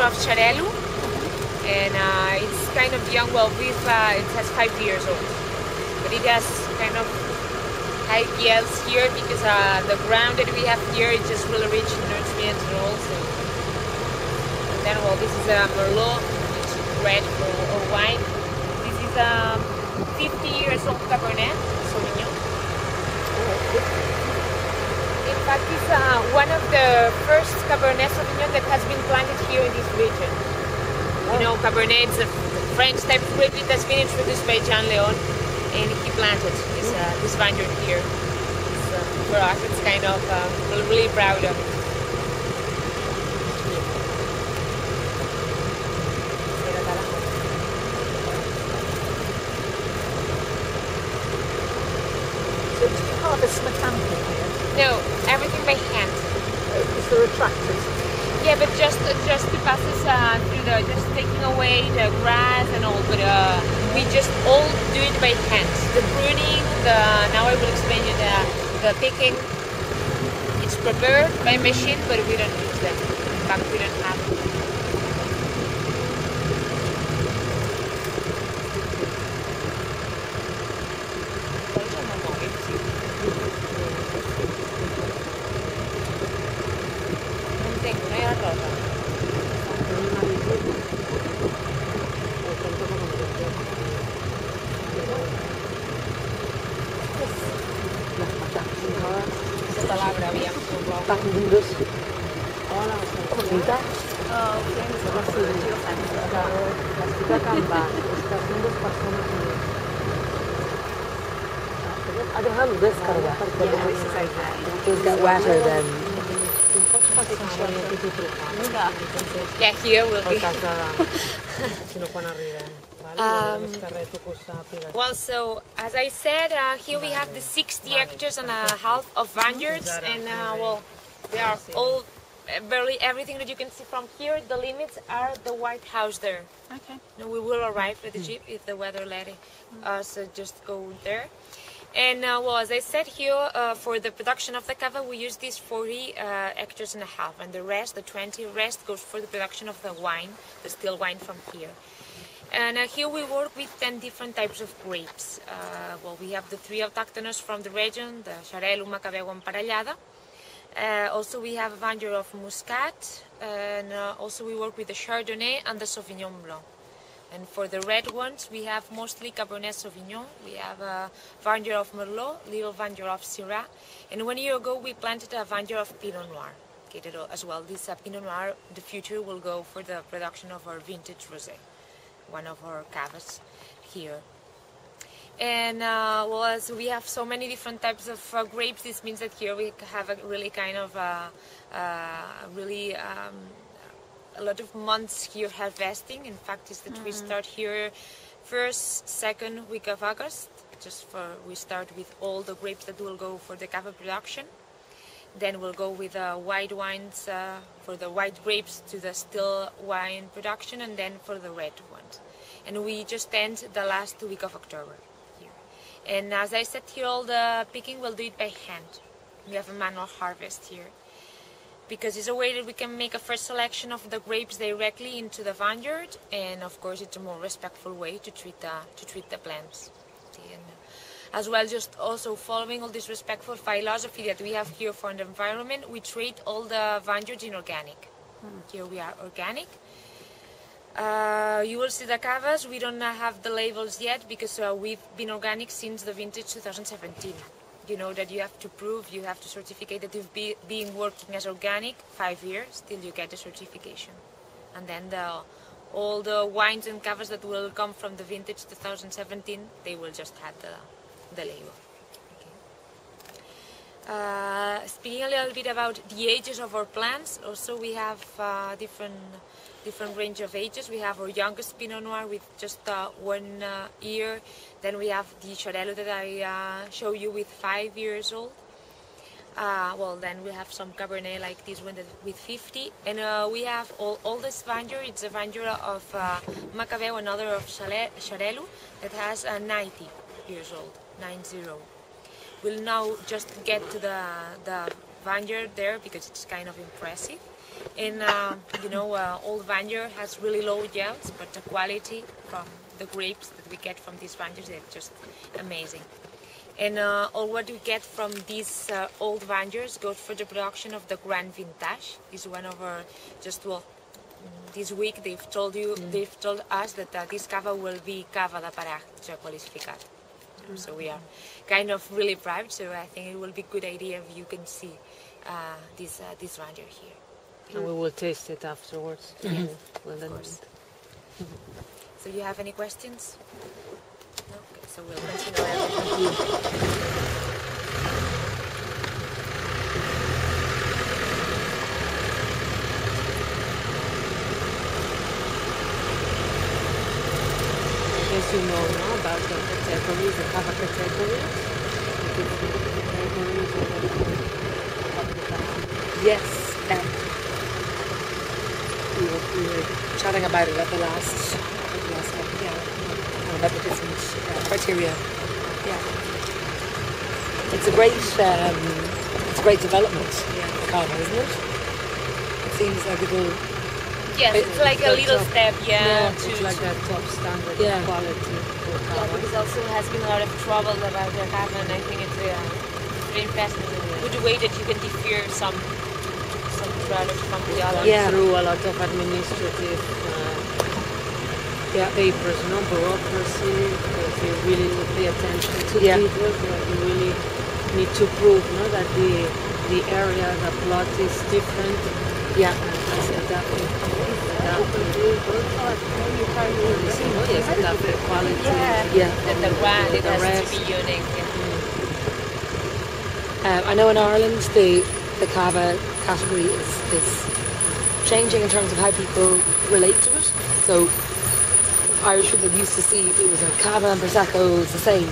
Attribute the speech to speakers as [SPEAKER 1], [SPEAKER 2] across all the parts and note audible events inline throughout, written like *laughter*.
[SPEAKER 1] of Xarel·lo, and uh, it's kind of young. Well, uh, it has five years old, but it has kind of high yields here because uh, the ground that we have here is just really rich in nutrients and also. And then, well, this is a Merlot, which is red or wine. This is a 50 years old Cabernet Sauvignon. Fact, it's uh, one of the first Cabernet Sauvignon that has been planted here in this region. You know, Cabernet is a French type of grape that's been introduced by Jean Leon, and he planted this, uh, this vineyard here. Uh, for us, it's kind of uh, really proud of it.
[SPEAKER 2] So do you harvest mechanically here?
[SPEAKER 1] No, everything by hand.
[SPEAKER 2] Is there a tractors?
[SPEAKER 1] Yeah, but just just to pass us uh, through the just taking away the grass and all, but uh, we just all do it by hand. The pruning, the now I will explain you the the picking. It's prepared by machine, but we don't use them. In fact, we don't
[SPEAKER 2] descarregar perquè He's got water then.
[SPEAKER 3] Tu em pots passar amb el que t'ho trucar?
[SPEAKER 1] Yeah, here will
[SPEAKER 3] Per
[SPEAKER 1] be.
[SPEAKER 3] cas de... Si no, quan arribem. Vale?
[SPEAKER 1] Um,
[SPEAKER 3] que res, tu que ho sàpigues.
[SPEAKER 1] Well, so as I said, uh, here we have the 60 hectares and a half of vineyards, and uh, well, they are all barely everything that you can see from here. The limits are the White House there.
[SPEAKER 4] Okay.
[SPEAKER 1] No, we will arrive at the jeep if the weather let it. Uh, so just go there. And uh, well, as I said here, uh, for the production of the cava, we use these 40 uh, hectares and a half, and the rest, the 20 rest, goes for the production of the wine, the still wine from here. And uh, here we work with 10 different types of grapes. Uh, well, we have the three autochthonous from the region, the Xarel·lo, Macabeu, and Parellada. Uh, also, we have a vineyard of Muscat, and uh, also we work with the Chardonnay and the Sauvignon Blanc. And for the red ones, we have mostly Cabernet Sauvignon. We have a vineyard of Merlot, little vineyard of Syrah. And one year ago, we planted a vineyard of Pinot Noir as well. This uh, Pinot Noir, the future will go for the production of our vintage rosé, one of our cavas here. And uh, well, as we have so many different types of uh, grapes, this means that here we have a really kind of uh, uh, really um, a lot of months here harvesting. In fact, is that we start here first, second week of August. Just for we start with all the grapes that will go for the cava production. Then we'll go with uh, white wines uh, for the white grapes to the still wine production, and then for the red ones. And we just end the last week of October. And as I said here, all the picking we'll do it by hand. We have a manual harvest here because it's a way that we can make a first selection of the grapes directly into the vineyard, and of course it's a more respectful way to treat the to treat the plants. And as well, just also following all this respectful philosophy that we have here for the environment, we treat all the vineyards in organic. Hmm. Here we are organic. Uh, you will see the cavas. We don't have the labels yet because uh, we've been organic since the vintage 2017. You know that you have to prove, you have to certificate that you've be, been working as organic five years till you get the certification. And then the, all the wines and cavas that will come from the vintage 2017, they will just have the, the label. Uh, speaking a little bit about the ages of our plants, also we have uh, different different range of ages. We have our youngest Pinot Noir with just uh, one uh, year. Then we have the Xarel·lo that I uh, show you with five years old. Well, then we have some Cabernet like this one that with 50. And we have all, oldest vineyard, it's a vineyard of uh, Macabeu, another of Xarel·lo that has uh, 90 years old, 90. We'll now just get to the the vineyard there because it's kind of impressive. And uh, you know, uh, old vineyard has really low yields, but the quality from the grapes that we get from these vineyards is just amazing. And uh, all what we get from these uh, old vineyards goes for the production of the Grand Vintage. Is one of our just well. mm, This week they've told you, they've told us that uh, this cava will be cava da Pará, já qualificado. So we are kind of really proud. So I think it will be a good idea if you can see uh, this uh, this vineyard here.
[SPEAKER 3] And we will taste it afterwards.
[SPEAKER 1] Mm-hmm.
[SPEAKER 3] Well, then
[SPEAKER 1] course. So you have any questions? No? Okay, so we'll continue.
[SPEAKER 3] I guess you know about the categories, the cava categories. The categories of the
[SPEAKER 2] Yes. Um, we, were, we were chatting about it at the last, at the last one, yeah. About the different uh, criteria. Yeah. It's a great, um, it's a great development,
[SPEAKER 3] Yeah.
[SPEAKER 2] cava, isn't it? It seems like it will.
[SPEAKER 1] Yes, it's like a little
[SPEAKER 3] a-
[SPEAKER 1] step, yeah,
[SPEAKER 2] Yeah,
[SPEAKER 1] to,
[SPEAKER 3] It's like that top standard
[SPEAKER 2] Yeah.
[SPEAKER 3] quality for
[SPEAKER 1] yeah, because also has been a lot of trouble about their cava, and I think it's a very investment, good way that you can defer some some products from the other.
[SPEAKER 2] Yeah.
[SPEAKER 3] through a lot of administrative uh,
[SPEAKER 2] Yeah.
[SPEAKER 3] papers, no bureaucracy, because you really need to pay attention to
[SPEAKER 2] Yeah.
[SPEAKER 3] details. Like you really need to prove no, that the the area, the plot is different.
[SPEAKER 2] Yeah.
[SPEAKER 3] And it's adapted. adapted. No, yes, adapted quality.
[SPEAKER 1] Yeah,
[SPEAKER 2] Yeah.
[SPEAKER 1] that the brand it
[SPEAKER 3] The
[SPEAKER 1] has
[SPEAKER 3] rest.
[SPEAKER 1] to be unique. yeah.
[SPEAKER 2] Um, I know in Ireland the the cava category is, is changing in terms of how people relate to it. So Irish people used to see it was like cava and prosecco is the same,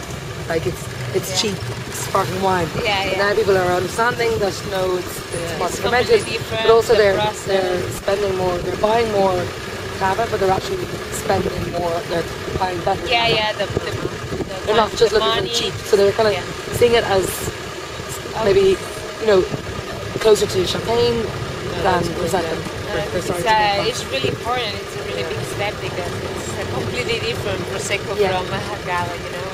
[SPEAKER 2] like it's it's
[SPEAKER 1] Yeah.
[SPEAKER 2] cheap sparkling wine.
[SPEAKER 1] Yeah,
[SPEAKER 2] But
[SPEAKER 1] yeah.
[SPEAKER 2] now people are understanding that no, it's, it's
[SPEAKER 1] Yeah.
[SPEAKER 2] more fermented, but also
[SPEAKER 1] the
[SPEAKER 2] they're
[SPEAKER 1] process.
[SPEAKER 2] they're spending more, they're buying more cava, but they're actually spending more, they're buying better.
[SPEAKER 1] Yeah,
[SPEAKER 2] cava.
[SPEAKER 1] yeah, the, the, the
[SPEAKER 2] They're not just
[SPEAKER 1] the
[SPEAKER 2] looking
[SPEAKER 1] money.
[SPEAKER 2] for cheap, so they're kind of
[SPEAKER 1] Yeah.
[SPEAKER 2] seeing it as maybe you know closer to champagne than
[SPEAKER 3] that's good,
[SPEAKER 2] prosecco. They're
[SPEAKER 1] it's, uh, it's really important. It's a really big step because it's a completely different prosecco
[SPEAKER 2] Yeah.
[SPEAKER 1] from a Hagala, you know.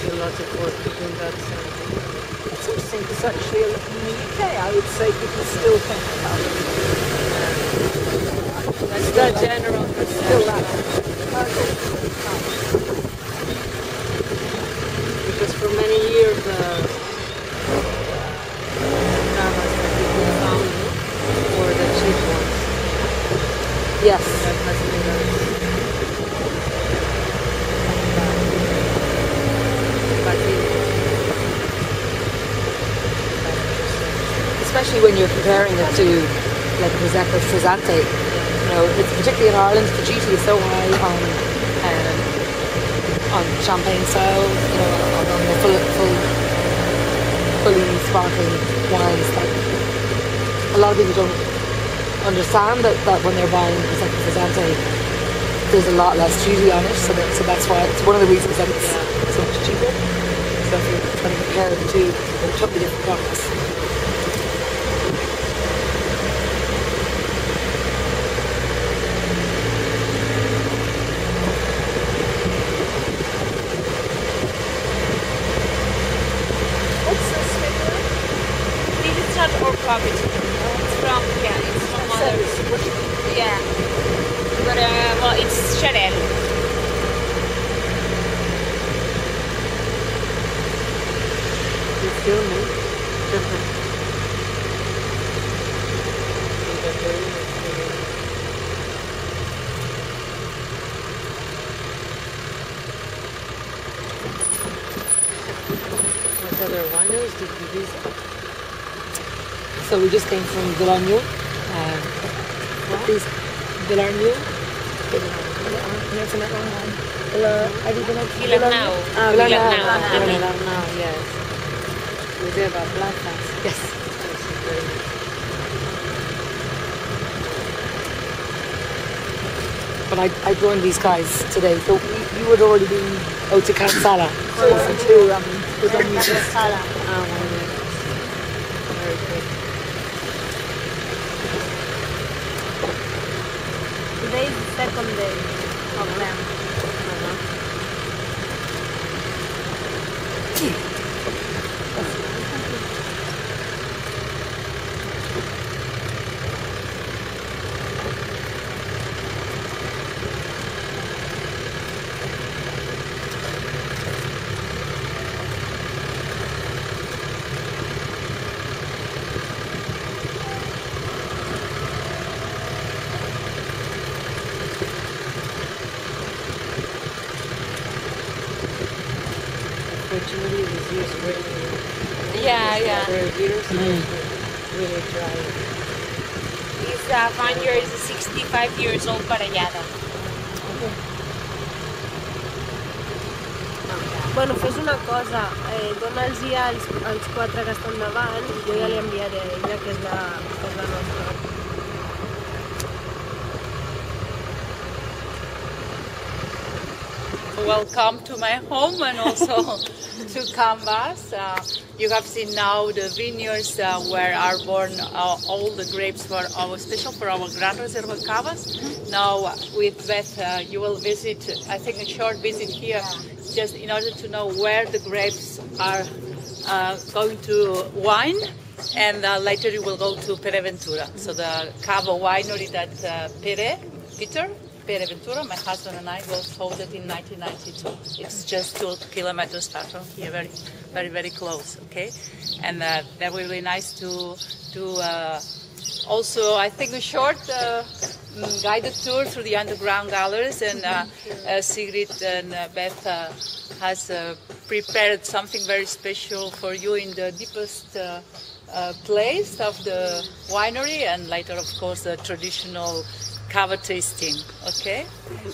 [SPEAKER 3] Still lots of work to do that sense.
[SPEAKER 4] It's interesting because actually in the UK I would say people still think about it.
[SPEAKER 3] That's the general
[SPEAKER 4] Still that.
[SPEAKER 3] Because for many years, uh, cameras that people found were the cheap ones.
[SPEAKER 2] Yes.
[SPEAKER 3] That has been a but it,
[SPEAKER 2] Especially when you're comparing it to like prosecco frizzante. You know, it's particularly in Ireland the duty is so high on um, on champagne style. You know, on, on the full, full fully sparkling wines that a lot of people don't understand that, that when they're buying prosecco frizzante there's a lot less duty on it, so, that, so that's why it's one of the reasons that it's so much cheaper. So if you're trying to compare the two, they're totally different products.
[SPEAKER 4] What's this figure?
[SPEAKER 1] this is not our property. It's from yeah, it's from others. Yeah, but uh, well, it's Chanel.
[SPEAKER 3] you still make different. What other wineries did you visit?
[SPEAKER 2] So we just came from Villarno. Um, these Villarno. Pronouncing that wrong one. Villa, how do you pronounce it?
[SPEAKER 1] Villarnau.
[SPEAKER 2] Ah,
[SPEAKER 3] yes. About.
[SPEAKER 2] Yes.
[SPEAKER 3] Which is very nice.
[SPEAKER 2] but I, I joined these guys today. So you, you would already be out to Cansala.
[SPEAKER 4] So it's two, I mean, because then you just
[SPEAKER 3] Ah. Very good.
[SPEAKER 5] Today is the second day of them
[SPEAKER 3] this year's really,
[SPEAKER 1] Yeah, yeah.
[SPEAKER 3] very years, really dry.
[SPEAKER 1] Uh, vineyard is 65 years old parellada.
[SPEAKER 5] Bueno, fes una cosa, eh, dona'ls als, als quatre que estan davant i jo ja li enviaré a ella, que és la, que és la nostra.
[SPEAKER 6] welcome to my home and also *laughs* to Canvas. Uh, you have seen now the vineyards uh, where are born uh, all the grapes for our special for our Grand Reserva Cavas. Now uh, with Beth, uh, you will visit. I think a short visit here, just in order to know where the grapes are uh, going to wine. And uh, later you will go to Pere Ventura, so the Cava winery that Pere, Peter, My husband and I both founded in 1992. It's just two kilometers far from here, very, very, very close. Okay, and uh, that will be nice to do. Uh, also, I think a short uh, mm, guided tour through the underground galleries, and uh, uh, Sigrid and uh, Beth has prepared something very special for you in the deepest. Uh, place of the winery and later of course the traditional cava tasting okay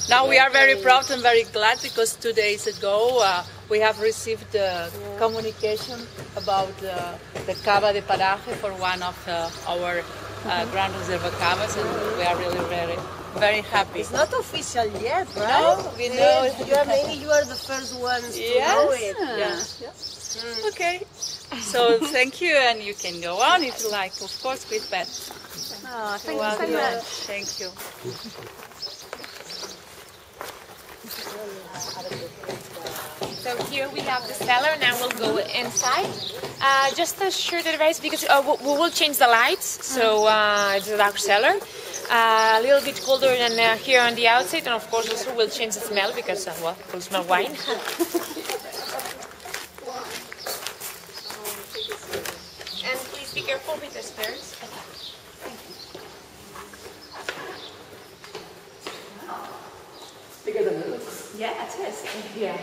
[SPEAKER 6] now we are very proud and very glad because two days ago uh, we have received uh, communication about uh, the cava de paraje for one of uh, our uh, Grand Reserva cavas and we are really very very happy
[SPEAKER 5] It's not official yet, right?
[SPEAKER 6] No, we know.
[SPEAKER 5] You are maybe you are the first ones to know it.
[SPEAKER 6] Yes. Okay. So thank you, and you can go on if you like, of course, with Beth.
[SPEAKER 5] Oh, thank
[SPEAKER 6] Well
[SPEAKER 5] you so much.
[SPEAKER 6] Thank you.
[SPEAKER 1] So here we have the cellar. Now we'll go inside. Uh, just a short advice because uh, we, will change the lights. So uh, it's a dark cellar. Uh, a little bit colder than uh, here on the outside, and of course also we'll change the smell because uh, well, we'll smell wine. *laughs* and please be careful with the stairs. Yeah, it is. Yeah.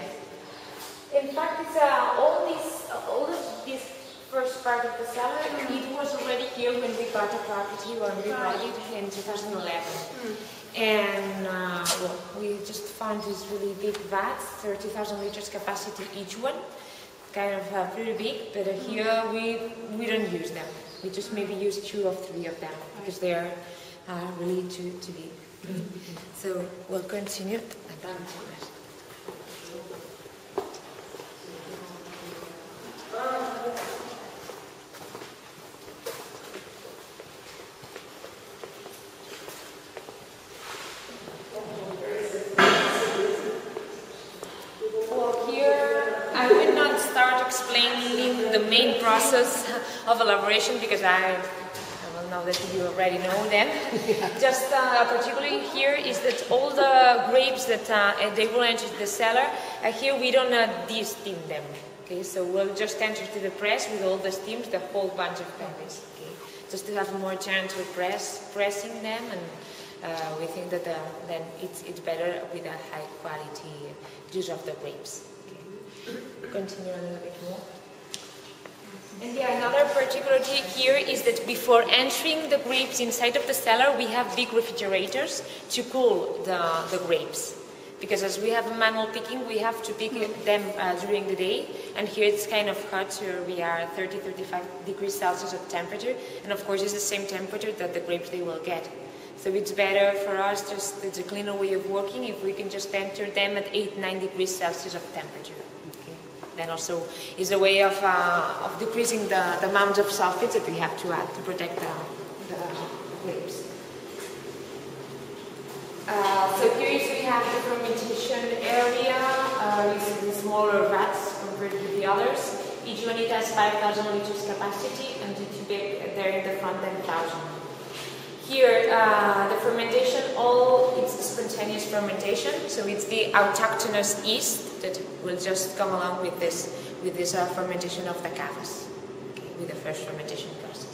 [SPEAKER 1] In fact, it's uh, all this, uh, all of this first part of the cellar. It was already here when we bought the property when we bought it in 2011. And uh, well, we just found these really big vats, 30,000 liters capacity each one, kind of uh, pretty big. But uh, here we we don't use them. We just maybe use two or three of them because they are uh, really too too big. So we'll continue. I will not start explaining the main process of elaboration because I, that you already know them. *laughs* Just uh, particularly here is that all the grapes that uh, they will enter the cellar, uh, here we don't uh, de-steam them. Okay, so we'll just enter to the press with all the steams, the whole bunch of berries. Okay, just to have more chance to press, pressing them and uh, we think that uh, then it's, it's better with a high quality juice of the grapes. Okay. Continue a little bit more. And yeah, another particularity here is that before entering the grapes inside of the cellar, we have big refrigerators to cool the, the grapes. because as we have a manual picking, we have to pick them uh, during the day. And here it's kind of hot, so we are 30, 35 degrees Celsius of temperature. And of course, it's the same temperature that the grapes they will get. So it's better for us, just it's a cleaner way of working if we can just enter them at 8, 9 degrees Celsius of temperature. Okay. Then also is a way of, uh, of decreasing the, the amount of sulfates that we have to add to protect the, the grapes. Uh, so here we have the fermentation area. Uh, you smaller vats compared to the others. Each unit has 5,000 liters capacity, and the tube there in the front 10,000. Here, uh, the fermentation, all it's spontaneous fermentation, so it's the autochthonous yeast that will just come along with this with this uh, fermentation of the cavas, okay, with the first fermentation process.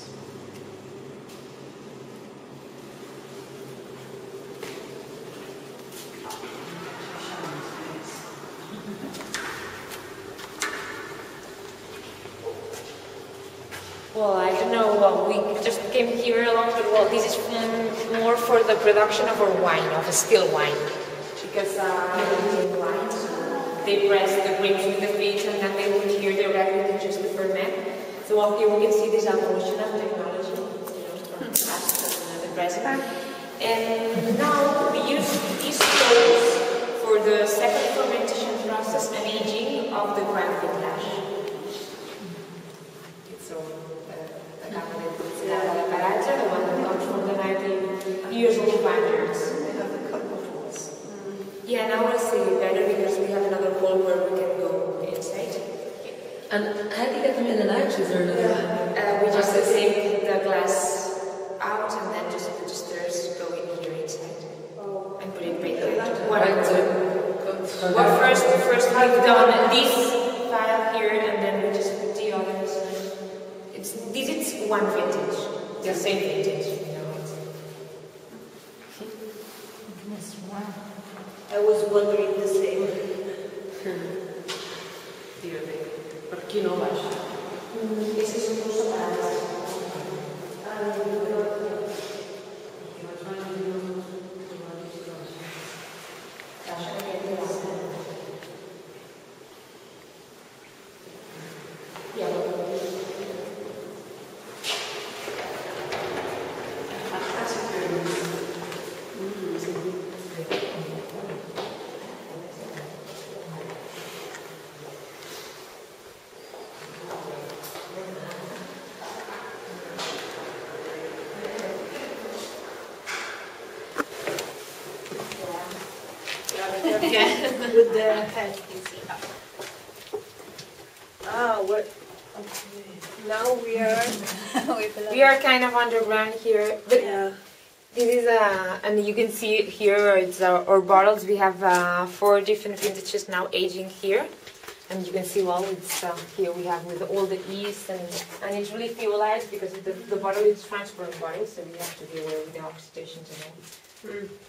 [SPEAKER 1] Well, I don't know. Well, we just came here along, but well, this is more for the production of our wine, of a still wine, because uh, they press the grapes with the feet, and then they put here directly to just to ferment. So well, here we can see this evolution of technology, from the to the. And now we use these stoves for the second fermentation process and aging of the grand vintage. So the, the cabinet is the Caraja, the one that comes from the 90 years old vineyards.
[SPEAKER 4] They have the cut bottles.
[SPEAKER 1] Yeah, now I see better because we have another wall where we can go inside.
[SPEAKER 2] And how do you get them in and out? Is there another?
[SPEAKER 1] Uh, we just take the glass out and then just put the stairs go in here inside oh. and put it right there. What,
[SPEAKER 2] Right, so
[SPEAKER 1] what first, first we've done this file here and then we just put the others. It's, this is one vintage, the same vintage, you know.
[SPEAKER 5] I was wondering the same. Hmm.
[SPEAKER 2] Per qui no baix?
[SPEAKER 1] Mm, this is incluso para
[SPEAKER 5] With the head. Ah, what? Okay. Now we are. *laughs*
[SPEAKER 1] We are kind of underground here, but
[SPEAKER 5] Yeah.
[SPEAKER 1] This is a, and you can see it here. It's uh, our bottles. We have uh, four different vintages now aging here, and you can see well, it's uh, here we have with all the yeast and and it's really fuelized because the, the bottle is transparent bottle, so we have to be aware with the oxidations and all.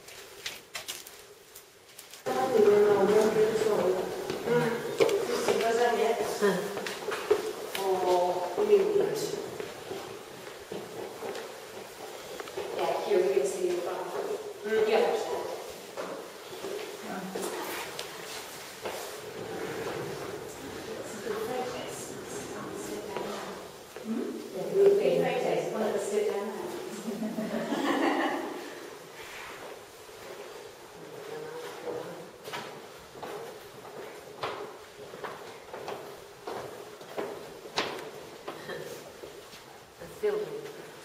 [SPEAKER 1] 嗯，自，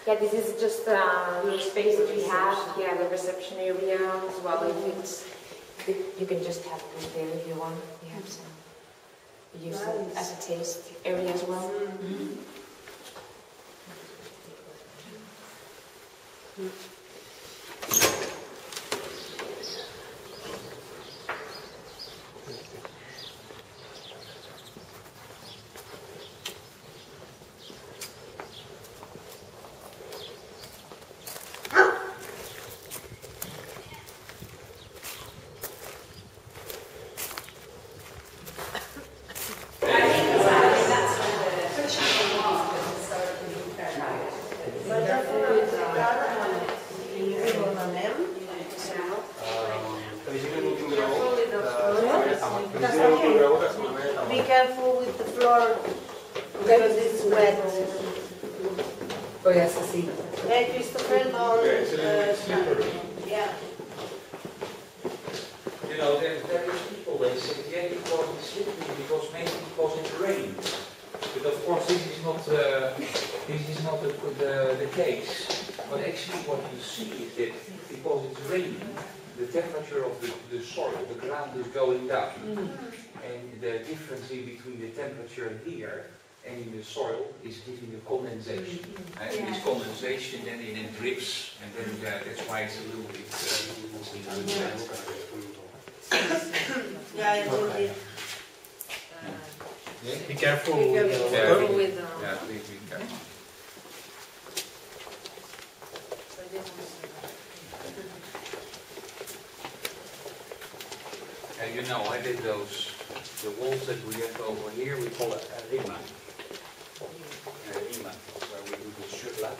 [SPEAKER 1] Yeah, this is just uh, the space that we have. Yeah, the reception area as well. If it's, if you can just have it there if you want. We have some. We use it as a taste area as well.
[SPEAKER 7] Um, Afegint l'últim grau,
[SPEAKER 5] careful with the floor because it's wet.
[SPEAKER 2] Oh yes, I see.
[SPEAKER 5] Hey, Christopher, don't.
[SPEAKER 7] Yeah, it's a little bit
[SPEAKER 5] uh,
[SPEAKER 7] slippery.
[SPEAKER 5] yeah.
[SPEAKER 7] You know, there, there is people, they say, yeah, because it's slippery, because maybe because it rains. But of course, this is not, uh, this is not the, the, the case. But actually what you see is that because it's raining, the temperature of the, the soil, the ground is going down. And the difference in between the temperature here and in the soil is giving a condensation. And this condensation then it drips, and then uh, that's why it's a little bit. Uh,
[SPEAKER 5] Yeah, it.
[SPEAKER 7] yeah?
[SPEAKER 8] Be careful.
[SPEAKER 5] Be careful.
[SPEAKER 7] Yeah, we-
[SPEAKER 2] um,
[SPEAKER 7] Yeah, please be careful. And you know, I did those, the walls that we have over here, we call it a rima. A rima, where we do the shutlat.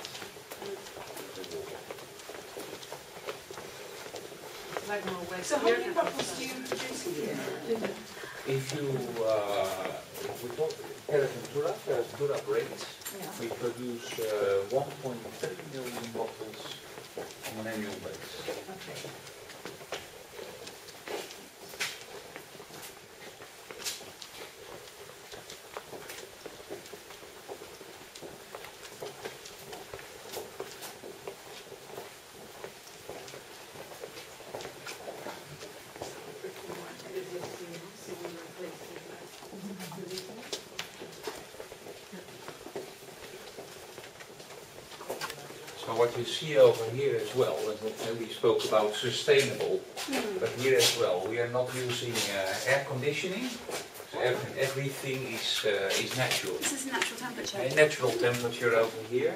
[SPEAKER 7] The wall.
[SPEAKER 4] So how many bottles do you produce a year?
[SPEAKER 7] If you, uh, if we talk Pere Ventura, there's Tura braids, we produce uh, 1.3 million bottles on an annual basis.
[SPEAKER 4] Okay.
[SPEAKER 7] So what you see over here as well, uh, we spoke about sustainable, but here as well, we are not using uh, air conditioning. So every- everything is, uh, is natural.
[SPEAKER 9] This is natural temperature.
[SPEAKER 7] A natural temperature over here.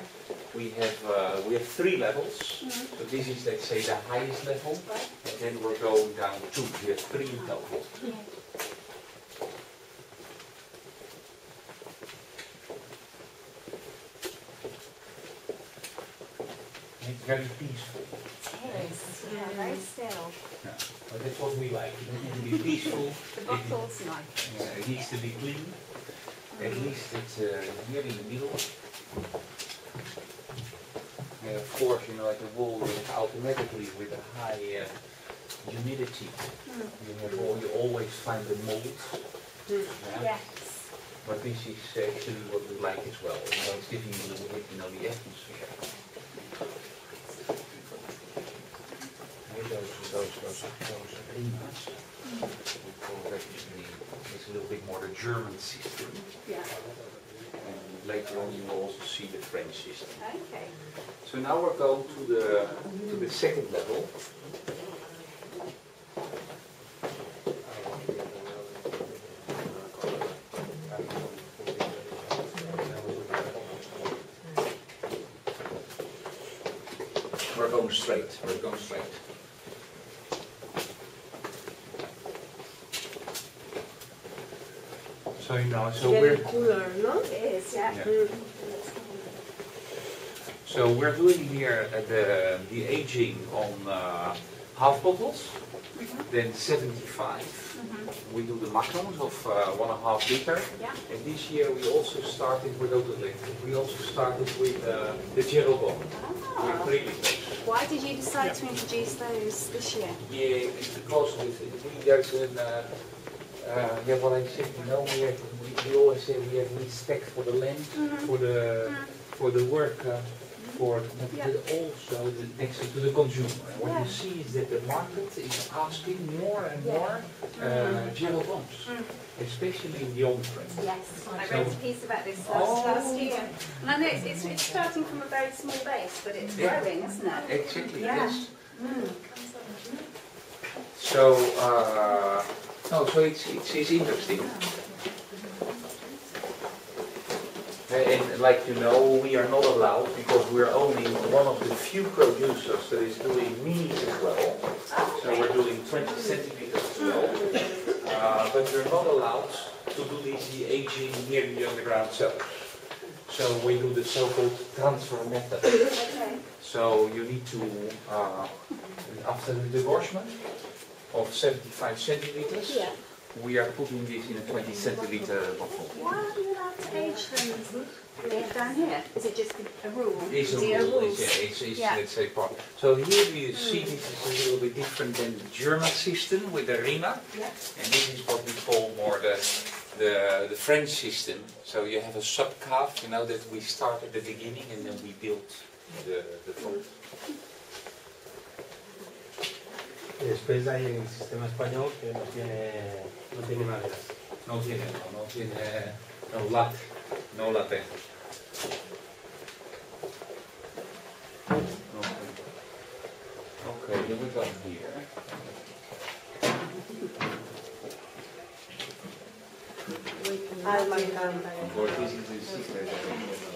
[SPEAKER 7] We have uh, we have three levels. So this is let's say the highest level, and then we're going down two. We have three in total. It's very peaceful.
[SPEAKER 9] Yeah, very still.
[SPEAKER 7] Yeah. But that's what we like. It needs to be peaceful. *laughs*
[SPEAKER 9] The bottle's nice.
[SPEAKER 7] Yeah, it needs to be clean. At least it's uh, here in the middle. And of course, you know, at the wall, you have automatically with a high uh, humidity, you have all, you always find the mold. Yeah.
[SPEAKER 9] Yes.
[SPEAKER 7] But this is actually what we like as well. You know, it's giving you a little bit, you know, the atmosphere. Hey, those, We call that usually, it's a little bit more the German system.
[SPEAKER 9] Yeah.
[SPEAKER 7] And later on you will also see the French system.
[SPEAKER 9] Okay.
[SPEAKER 7] So now we're going to the, to the second level. We're going straight, we're going straight. So you know, so we're...
[SPEAKER 5] Cooler, no?
[SPEAKER 9] Yeah.
[SPEAKER 7] Yeah. So we're doing here uh, the, the aging on uh, half bottles, then 75. We do the magnums of uh, one and a half liter.
[SPEAKER 9] Yeah.
[SPEAKER 7] And this year we also started with we also started with uh, the Jeroboam, with
[SPEAKER 9] Oh. Why did you decide to introduce those this year?
[SPEAKER 7] Yeah, it's because there's an, uh, uh, yeah, what I said, you know, we, have, we, we always say we have respect for the land, for the for the work, uh, for
[SPEAKER 9] Yeah.
[SPEAKER 7] also the, next to the consumer. What
[SPEAKER 9] Yeah.
[SPEAKER 7] you see is that the market is asking more and more uh, gel bombs, especially in the on-prem.
[SPEAKER 9] Yes, I
[SPEAKER 7] So-
[SPEAKER 9] read a piece about this
[SPEAKER 7] Oh.
[SPEAKER 9] last, last year. And I know it's, it's, it's starting from a very small base, but it's
[SPEAKER 7] Yeah.
[SPEAKER 9] growing, isn't it?
[SPEAKER 7] Exactly,
[SPEAKER 9] Yeah.
[SPEAKER 7] yes. So, uh, no, so it's, it's, it's interesting. And like you know, we are not allowed because we're only one of the few producers that is doing minis as well. So we're doing 20 centimeters as well. Uh, but we're not allowed to do this the aging near the underground cellars. So we do the so-called transfer method. So you need to, uh, after the degorgement of 75 centimeters,
[SPEAKER 9] Yeah.
[SPEAKER 7] we are putting this in a 20 centiliter bottle.
[SPEAKER 9] Why are you to age them down here? Is it just a rule?
[SPEAKER 7] It's a rule, it's, yeah, it's, it's
[SPEAKER 9] Yeah.
[SPEAKER 7] let's say part. So here we see this is a little bit different than the German system with the RIMA.
[SPEAKER 9] Yeah.
[SPEAKER 7] And this is what we call more the, the, the French system. So you have a sub-calf, you know, that we start at the beginning and then we build the, the front.
[SPEAKER 8] Después hay el sistema español que no tiene, no tiene maderas.
[SPEAKER 7] No tiene, no, no tiene, no lat, no latte. Okay, then we go here. Of